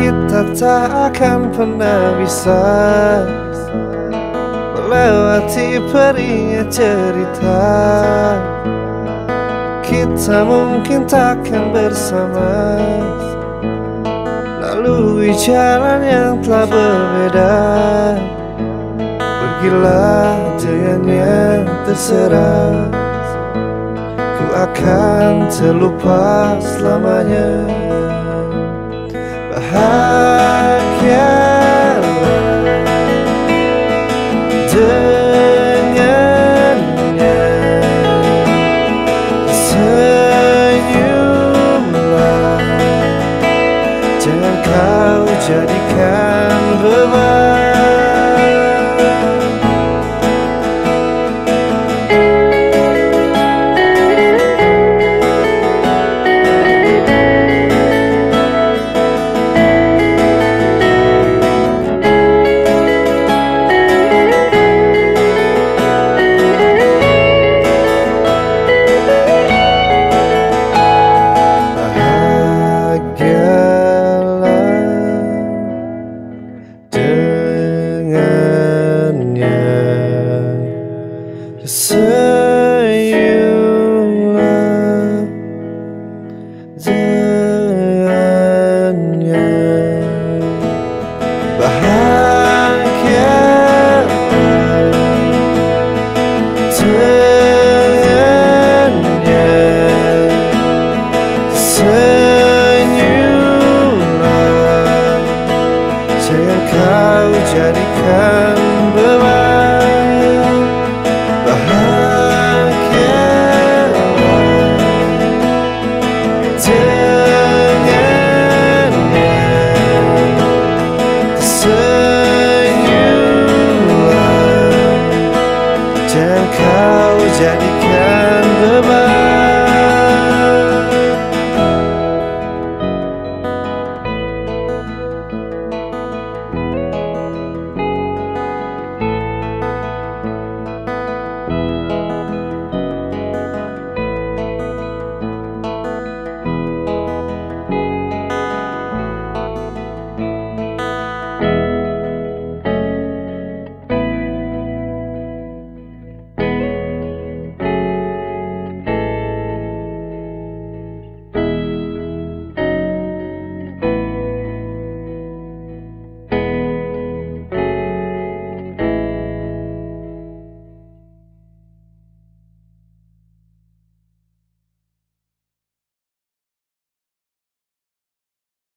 Kita tak akan pernah bisa Melewati perinya cerita. Kita mungkin takkan bersama. Lalui jalan yang telah berbeda. Pergilah dengan yang terserah. Ku akan terlupa selamanya dengannya kau jadikan beban. Bahagialah Dengannya Senyumlah Jangan kau jadikan